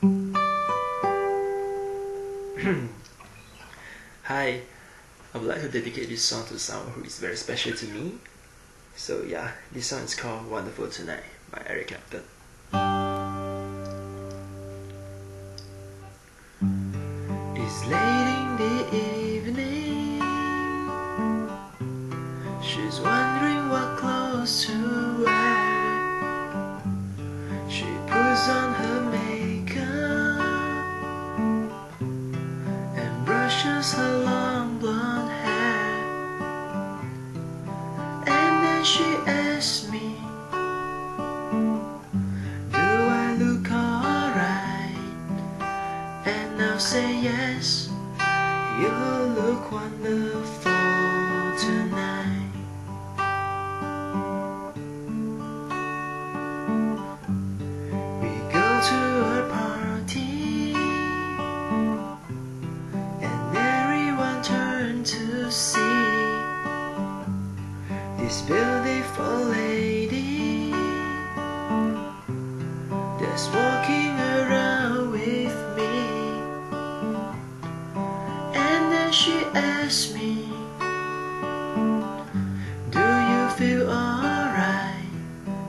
Hi, I would like to dedicate this song to someone who is very special to me. So yeah, this song is called Wonderful Tonight by Eric Clapton. It's late in the evening. Brushes her long blonde hair. And then she asks me, Do I look alright? And I'll say yes, you look wonderful tonight. See this beautiful lady that's walking around with me. And then she asked me, Do you feel alright?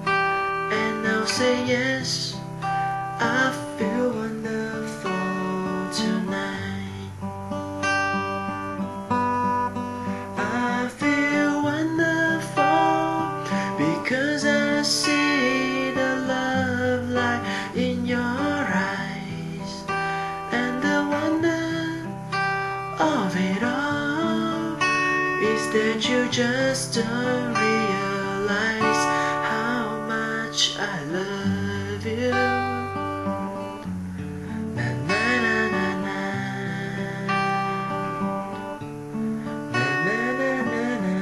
And I'll say yes, I is that you just don't realize how much I love you. Na na na na na. Na na na na na.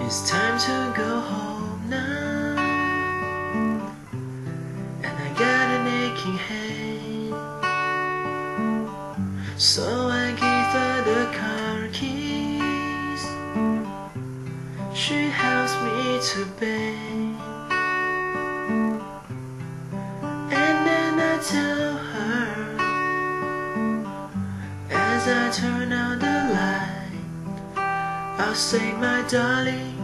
It's time to go home So I give her the car keys. She helps me to bed, and then I tell her as I turn out the light. I'll say, my darling,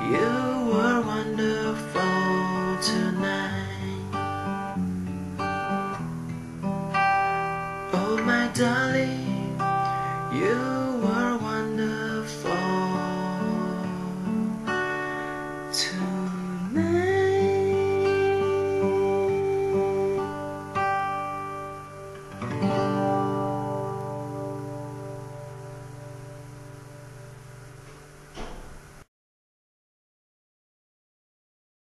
you Oh, my darling, you